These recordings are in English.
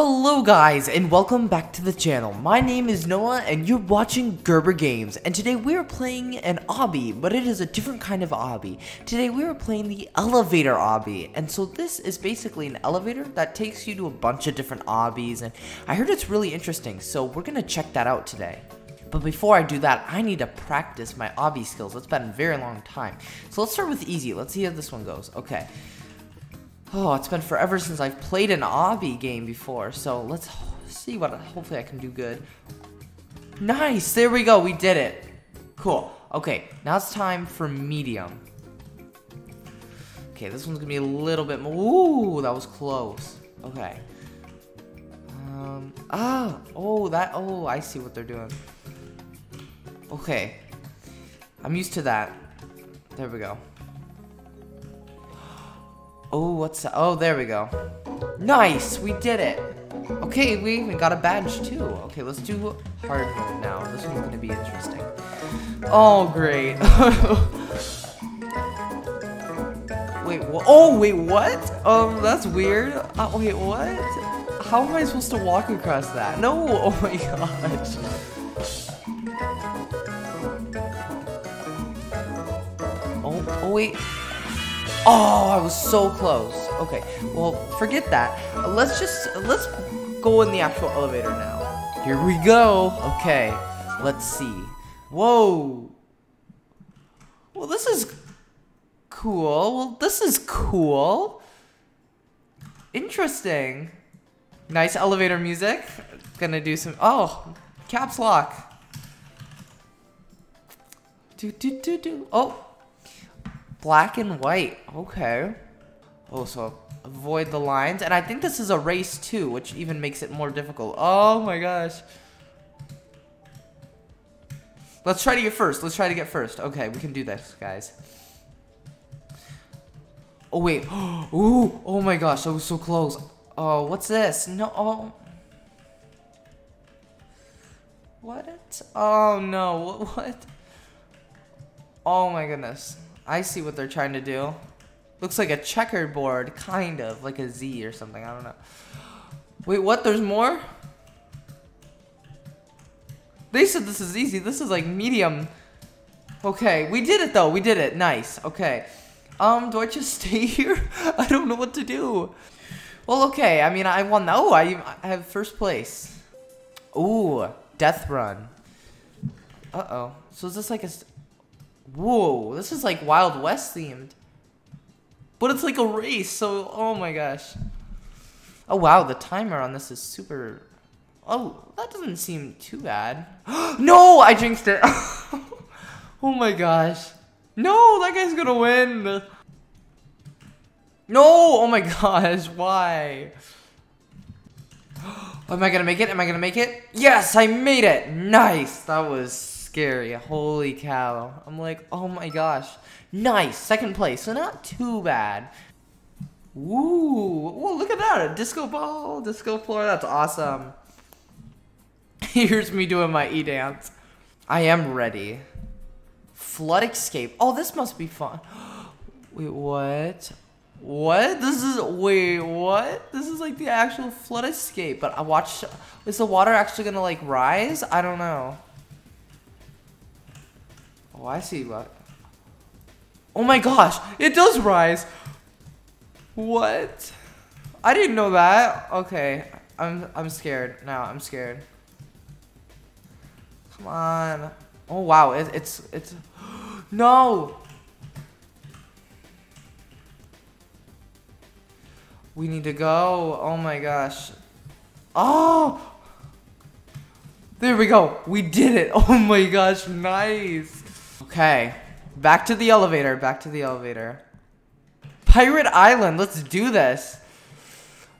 Hello guys and welcome back to the channel. My name is Noah and you're watching Gerber Games and today we are playing an obby but it is a different kind of obby. Today we are playing the elevator obby and so this is basically an elevator that takes you to a bunch of different obbies and I heard it's really interesting so we're gonna check that out today. But before I do that, I need to practice my obby skills. It's been a very long time. So let's start with easy. Let's see how this one goes. Okay. Oh, it's been forever since I've played an obby game before, so let's see what, hopefully I can do good. Nice, there we go, we did it. Cool, okay, now it's time for medium. Okay, this one's gonna be a little bit more, ooh, that was close. Okay. Um, ah, oh, that, oh, I see what they're doing. Okay, I'm used to that. There we go. Oh, what's that? Oh, there we go. Nice, we did it. Okay, we even got a badge too. Okay, let's do hard mode now. This one's gonna be interesting. Oh, great. wait, oh, wait, what? Um, that's weird. Uh, wait, what? How am I supposed to walk across that? No, oh my gosh. Oh, oh wait. Oh, I was so close. Okay, well, forget that. Let's just, let's go in the actual elevator now. Here we go. Okay, let's see. Whoa. Well, this is cool. Well, this is cool. Interesting. Nice elevator music. Gonna do some, oh, caps lock. Do, do, do, do. Oh, Black and white. Okay. Oh, so avoid the lines. And I think this is a race too, which even makes it more difficult. Oh my gosh. Let's try to get first. Let's try to get first. Okay, we can do this, guys. Oh, wait. Ooh, oh my gosh, I was so close. Oh, what's this? No, oh. What? Oh no, what? Oh my goodness. I see what they're trying to do. Looks like a checkerboard, kind of, like a Z or something, I don't know. Wait, what? There's more? They said this is easy. This is like medium. Okay, we did it though. We did it. Nice. Okay. Um, do I just stay here? I don't know what to do. Well, okay. I mean, I won. Oh, I, I have first place. Ooh, death run. Uh-oh. So is this like a... Whoa, this is like Wild West themed. But it's like a race, so oh my gosh. Oh wow, the timer on this is super... Oh, that doesn't seem too bad. no, I jinxed it. oh my gosh. No, that guy's gonna win. No, oh my gosh, why? Am I gonna make it? Am I gonna make it? Yes, I made it. Nice. That was scary. Holy cow. I'm like, oh my gosh. Nice. Second place. So not too bad. Ooh. Whoa, look at that. A disco ball, disco floor. That's awesome. Here's me doing my e-dance. I am ready. Flood escape. Oh, this must be fun. Wait, what? What? This is wait, what? This is like the actual flood escape, but I watch is the water actually gonna like rise? I don't know. Oh, I see what. Oh my gosh, it does rise. What? I didn't know that. Okay, I'm I'm scared now. I'm scared. Come on. Oh wow, it, it's it's no. We need to go. Oh my gosh. Oh! There we go. We did it. Oh my gosh, nice. Okay, back to the elevator, back to the elevator. Pirate Island, let's do this.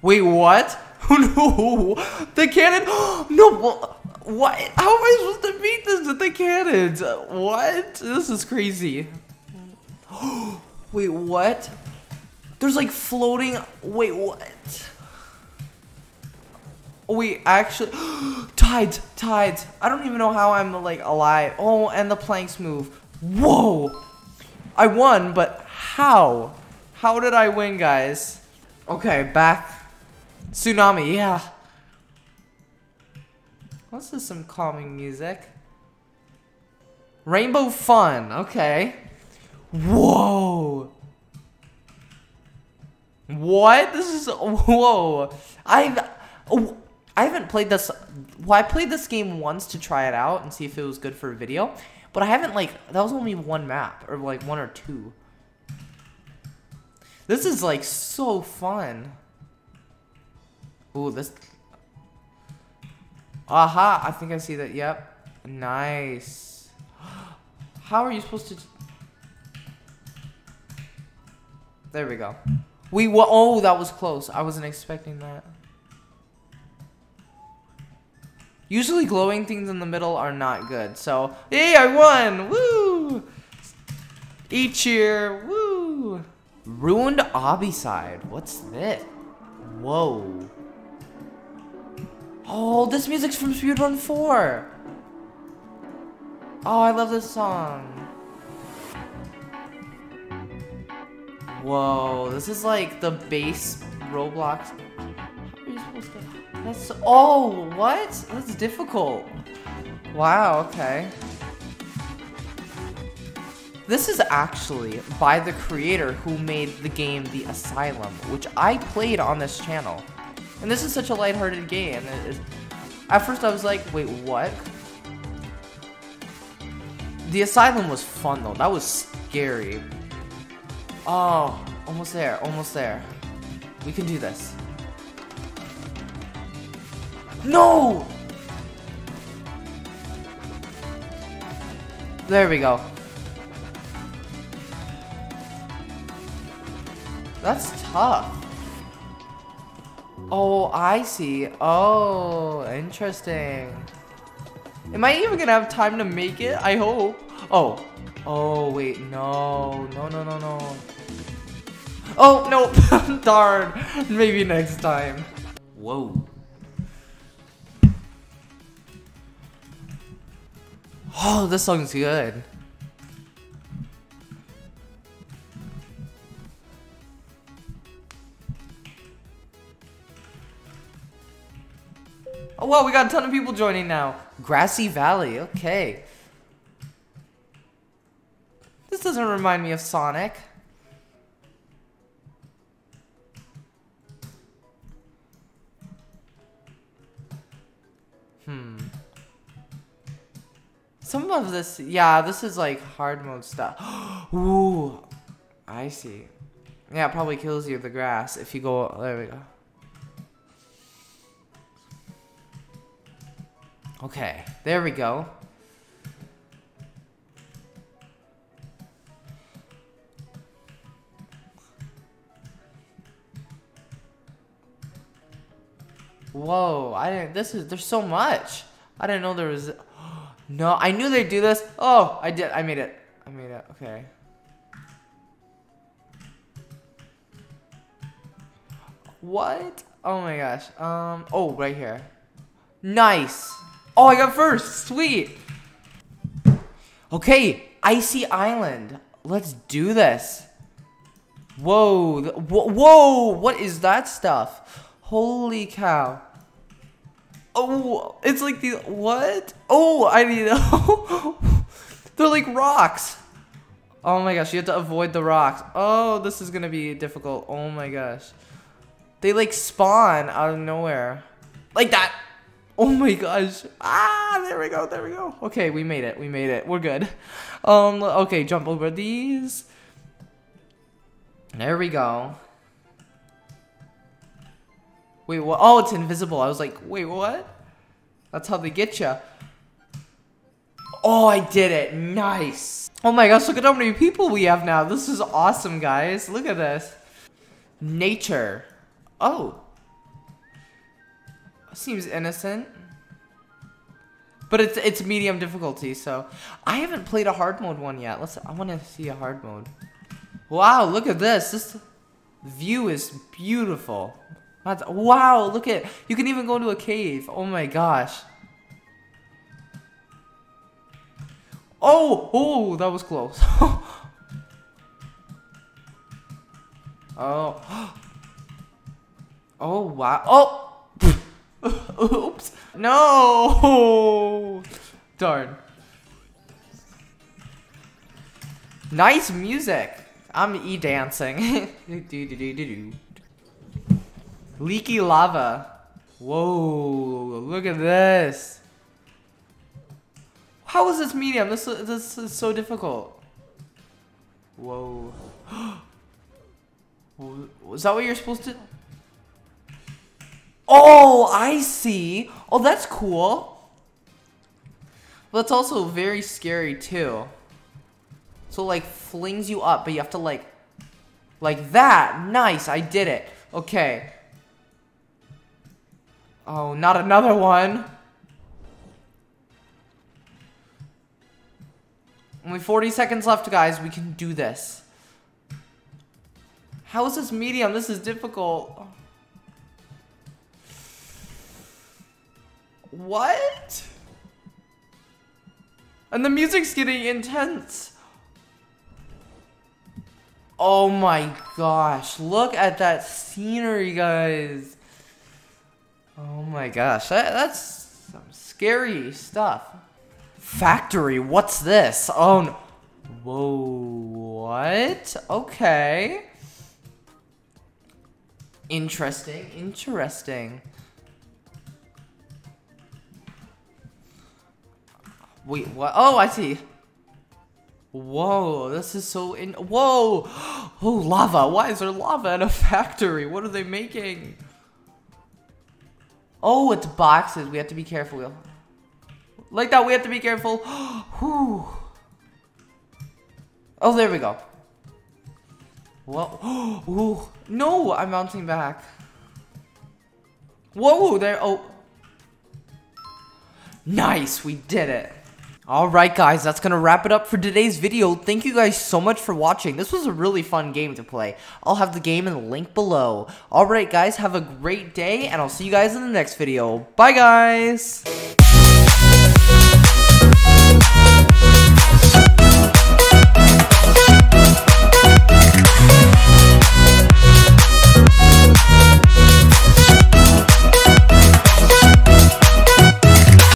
Wait, what? no, the cannon, no, what? How am I supposed to beat this with the cannons? What? This is crazy. Wait, what? There's like floating, wait, what? Wait, actually, tides, tides. I don't even know how I'm like alive. Oh, and the planks move. Whoa! I won, but how? How did I win, guys? Okay, back. Tsunami, yeah. This is some calming music. Rainbow Fun. Okay. Whoa. What? This is whoa. I've oh, I haven't played this. Well, I played this game once to try it out and see if it was good for a video, but I haven't like that was only one map or like one or two. This is like so fun. Ooh, this. Aha! I think I see that. Yep. Nice. How are you supposed to? There we go. We were. oh that was close. I wasn't expecting that. Usually glowing things in the middle are not good. So, hey, I won! Woo! Eat cheer! Woo! Ruined obby side. What's this? Whoa. Oh, this music's from Speedrun 4. Oh, I love this song. Whoa, this is like the base Roblox. That's oh, what? That's difficult. Wow. Okay. This is actually by the creator who made the game The Asylum, which I played on this channel. And this is such a lighthearted game. at first I was like, wait, what? The Asylum was fun though. That was scary. Oh, almost there, almost there. We can do this. No! There we go. That's tough. Oh, I see. Oh, interesting. Am I even gonna have time to make it? I hope. Oh. Oh, wait. No. No, no, no, no. Oh, no. Darn. Maybe next time. Whoa. Oh, this song's good. Oh, wow, we got a ton of people joining now. Grassy Valley, okay. This doesn't remind me of Sonic. Of this, yeah, this is like hard mode stuff. Ooh, I see. Yeah, it probably kills you, the grass, if you go, there we go. Okay, there we go. Whoa, I didn't, this is, there's so much. I didn't know there was, no, I knew they'd do this. Oh, I did, I made it. I made it, okay. What? Oh my gosh. Um, oh, right here. Nice. Oh, I got first. Sweet. Okay, Icy Island. Let's do this. Whoa. Whoa. What is that stuff? Holy cow. Oh, it's like the what? Oh, I need They're like rocks. Oh my gosh, you have to avoid the rocks. Oh, this is gonna be difficult. Oh my gosh. They like spawn out of nowhere. Like that. Oh my gosh. Ah, there we go. There we go. Okay, we made it. We made it. We're good. Um, okay, jump over these. There we go. Wait, what? Oh, it's invisible. I was like, wait, what? That's how they get you. Oh, I did it. Nice. Oh my gosh, look at how many people we have now. This is awesome, guys. Look at this. Nature. Oh. Seems innocent. But it's it's medium difficulty, so I haven't played a hard mode one yet. Let's I want to see a hard mode. Wow, look at this. This view is beautiful. That's, wow, look at, you can even go into a cave. Oh my gosh. Oh, oh, that was close. oh. Oh, wow. Oh. Oops. No. Darn. Nice music. I'm e-dancing. Leaky lava. Whoa, look at this. How is this medium? This, this is so difficult. Whoa. Was that what you're supposed to... Oh, I see. Oh, that's cool. But it's also very scary too. So like flings you up, but you have to like, like that. Nice, I did it. Okay. Oh, not another one. Only 40 seconds left, guys. We can do this. How is this medium? This is difficult. What? And the music's getting intense. Oh my gosh, look at that scenery, guys. Oh my gosh, that, that's some scary stuff. Factory, what's this? Oh, no. Whoa, what? Okay. Interesting, interesting. Wait, what? Oh, I see. Whoa, this is so in- Whoa! Oh, lava! Why is there lava in a factory? What are they making? Oh, it's boxes. We have to be careful. Like that, we have to be careful. Whew. Oh, there we go. Whoa. Ooh. No, I'm bouncing back. Whoa, there. Oh. Nice, we did it. Alright guys, that's gonna wrap it up for today's video. Thank you guys so much for watching. This was a really fun game to play. I'll have the game in the link below. Alright guys, have a great day, and I'll see you guys in the next video. Bye guys!